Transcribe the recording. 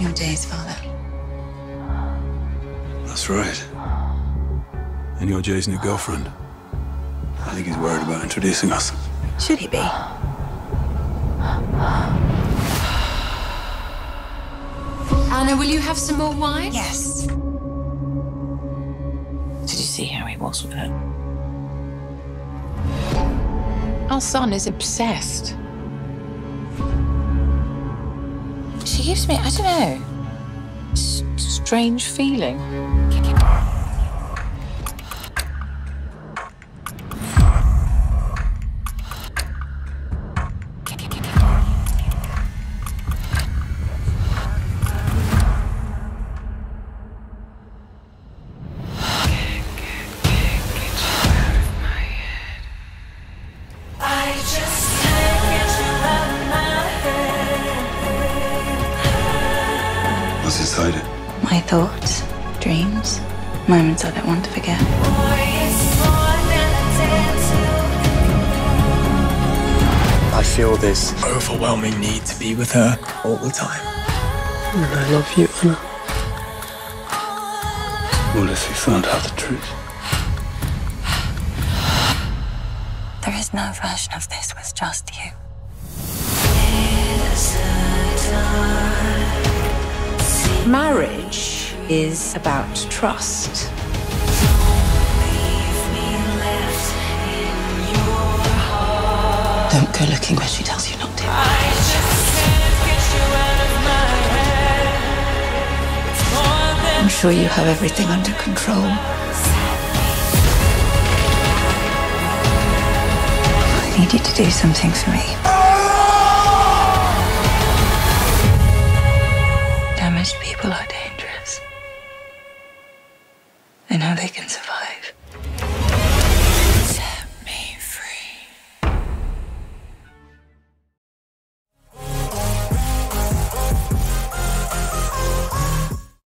Your Jay's father. That's right. And you're Jay's new girlfriend. I think he's worried about introducing us. Should he be? Anna, will you have some more wine? Yes. Did you see how he was with her? Our son is obsessed. She gives me, I don't know, strange feeling. Inside it? My thoughts, dreams, moments I don't want to forget. I feel this overwhelming need to be with her all the time. And I love you, Anna. What if we found out the truth? There is no version of this with just you. Marriage is about trust. Don't go looking where she tells you not to. I'm sure you have everything under control. I need you to do something for me. How they can survive.